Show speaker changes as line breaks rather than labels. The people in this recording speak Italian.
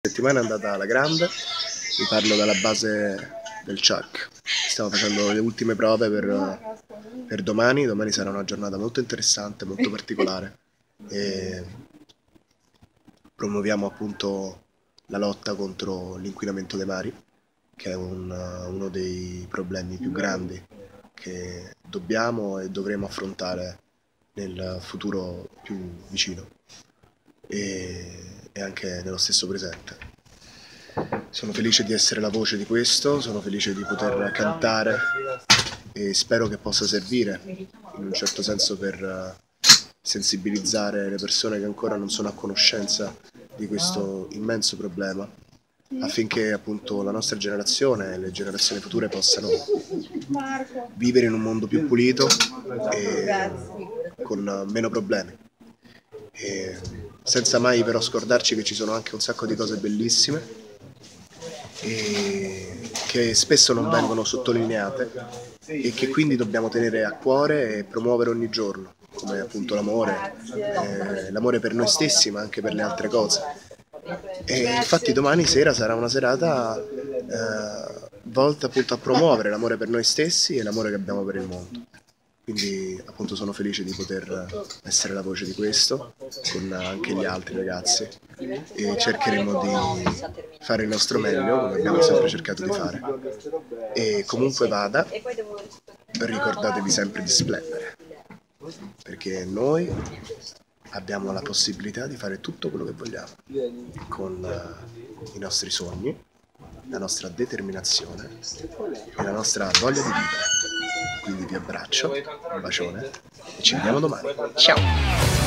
Settimana è andata alla grande, vi parlo dalla base del Chuck. Stiamo facendo le ultime prove per, per domani, domani sarà una giornata molto interessante, molto particolare. E promuoviamo appunto la lotta contro l'inquinamento dei mari, che è un, uno dei problemi più grandi che dobbiamo e dovremo affrontare nel futuro più vicino e, e anche nello stesso presente. Sono felice di essere la voce di questo, sono felice di poter cantare e spero che possa servire in un certo senso per eh, sensibilizzare le persone che ancora non sono a conoscenza di questo immenso problema affinché appunto la nostra generazione e le generazioni future possano vivere in un mondo più pulito e con meno problemi. E senza mai però scordarci che ci sono anche un sacco di cose bellissime e che spesso non vengono sottolineate e che quindi dobbiamo tenere a cuore e promuovere ogni giorno, come appunto l'amore, eh, l'amore per noi stessi ma anche per le altre cose. E infatti domani sera sarà una serata eh, volta appunto a promuovere l'amore per noi stessi e l'amore che abbiamo per il mondo. Quindi appunto sono felice di poter essere la voce di questo con anche gli altri ragazzi e cercheremo di fare il nostro meglio come abbiamo sempre cercato di fare. E comunque vada, ricordatevi sempre di splendere, perché noi abbiamo la possibilità di fare tutto quello che vogliamo con uh, i nostri sogni, la nostra determinazione e la nostra voglia di vivere. Quindi vi abbraccio, un bacione e ci vediamo domani. Ciao!